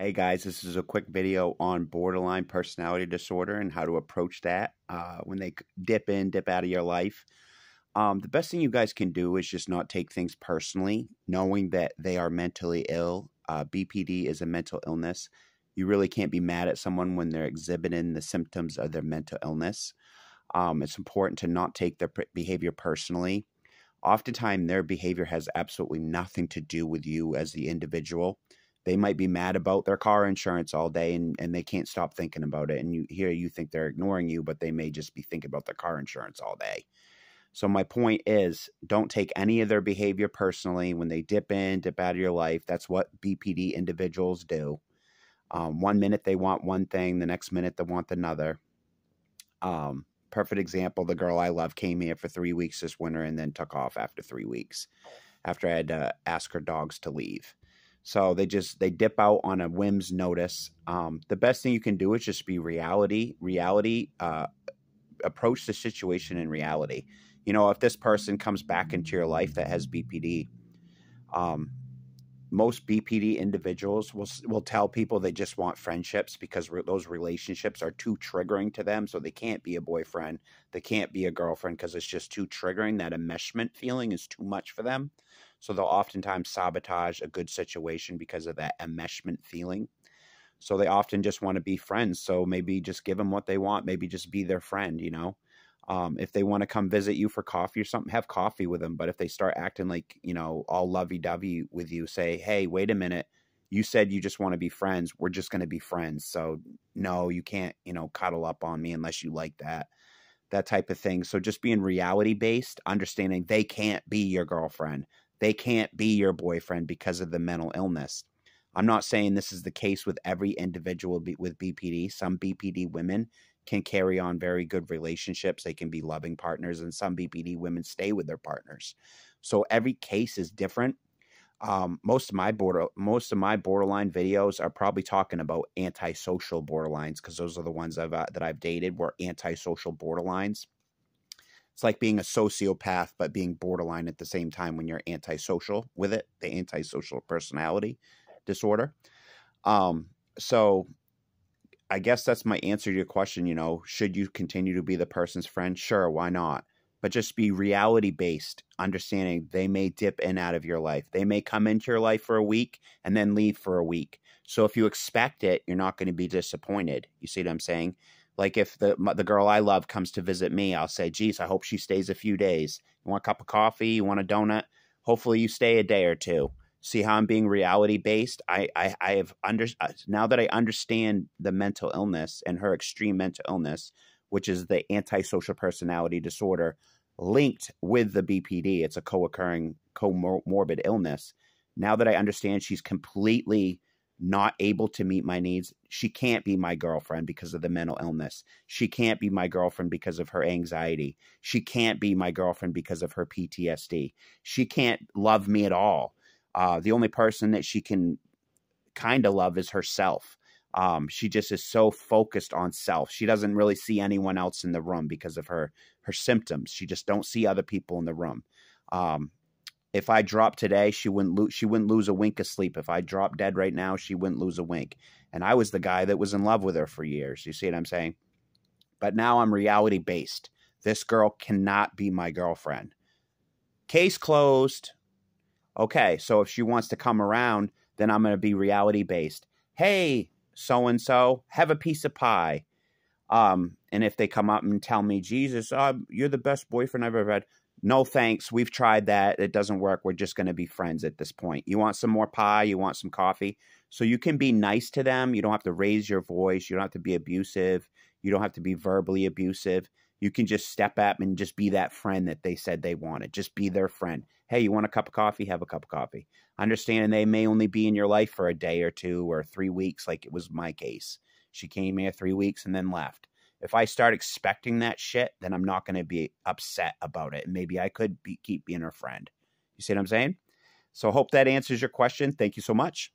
Hey guys, this is a quick video on borderline personality disorder and how to approach that uh, when they dip in, dip out of your life. Um, the best thing you guys can do is just not take things personally, knowing that they are mentally ill. Uh, BPD is a mental illness. You really can't be mad at someone when they're exhibiting the symptoms of their mental illness. Um, it's important to not take their behavior personally. Oftentimes, their behavior has absolutely nothing to do with you as the individual they might be mad about their car insurance all day and, and they can't stop thinking about it. And you here you think they're ignoring you, but they may just be thinking about their car insurance all day. So my point is don't take any of their behavior personally when they dip in, dip out of your life. That's what BPD individuals do. Um, one minute they want one thing, the next minute they want another. Um, perfect example the girl I love came here for three weeks this winter and then took off after three weeks after I had to ask her dogs to leave. So they just they dip out on a whim's notice. Um, the best thing you can do is just be reality. Reality. Uh, approach the situation in reality. You know, if this person comes back into your life that has BPD, um, most BPD individuals will will tell people they just want friendships because re- those relationships are too triggering to them. So they can't be a boyfriend, they can't be a girlfriend because it's just too triggering. That enmeshment feeling is too much for them. So they'll oftentimes sabotage a good situation because of that enmeshment feeling. So they often just want to be friends. So maybe just give them what they want. Maybe just be their friend, you know? Um, if they want to come visit you for coffee or something, have coffee with them. But if they start acting like, you know, all lovey dovey with you, say, hey, wait a minute. You said you just want to be friends. We're just going to be friends. So, no, you can't, you know, cuddle up on me unless you like that, that type of thing. So, just being reality based, understanding they can't be your girlfriend they can't be your boyfriend because of the mental illness. I'm not saying this is the case with every individual with BPD. Some BPD women can carry on very good relationships. They can be loving partners, and some BPD women stay with their partners. So every case is different. Um, most of my border, most of my borderline videos are probably talking about antisocial borderlines because those are the ones I've uh, that I've dated were antisocial borderlines it's like being a sociopath but being borderline at the same time when you're antisocial with it the antisocial personality disorder. Um so i guess that's my answer to your question you know should you continue to be the person's friend? Sure why not? But just be reality based understanding they may dip in out of your life. They may come into your life for a week and then leave for a week. So if you expect it you're not going to be disappointed. You see what i'm saying like if the the girl I love comes to visit me, I'll say, "Geez, I hope she stays a few days. You want a cup of coffee? You want a donut? Hopefully, you stay a day or two. See how I'm being reality based. I I, I have under uh, now that I understand the mental illness and her extreme mental illness, which is the antisocial personality disorder linked with the BPD. It's a co-occurring comorbid illness. Now that I understand she's completely not able to meet my needs. She can't be my girlfriend because of the mental illness. She can't be my girlfriend because of her anxiety. She can't be my girlfriend because of her PTSD. She can't love me at all. Uh, the only person that she can kind of love is herself. Um, she just is so focused on self. She doesn't really see anyone else in the room because of her her symptoms. She just don't see other people in the room. Um, if I drop today, she wouldn't lose. She wouldn't lose a wink of sleep. If I drop dead right now, she wouldn't lose a wink. And I was the guy that was in love with her for years. You see what I'm saying? But now I'm reality based. This girl cannot be my girlfriend. Case closed. Okay, so if she wants to come around, then I'm going to be reality based. Hey, so and so, have a piece of pie. Um, and if they come up and tell me, Jesus, uh, you're the best boyfriend I've ever had, no thanks. We've tried that. It doesn't work. We're just going to be friends at this point. You want some more pie? You want some coffee? So you can be nice to them. You don't have to raise your voice. You don't have to be abusive. You don't have to be verbally abusive. You can just step up and just be that friend that they said they wanted. Just be their friend. Hey, you want a cup of coffee? Have a cup of coffee. Understanding they may only be in your life for a day or two or three weeks, like it was my case. She came here three weeks and then left if I start expecting that shit, then I'm not going to be upset about it. Maybe I could be, keep being her friend. You see what I'm saying? So hope that answers your question. Thank you so much.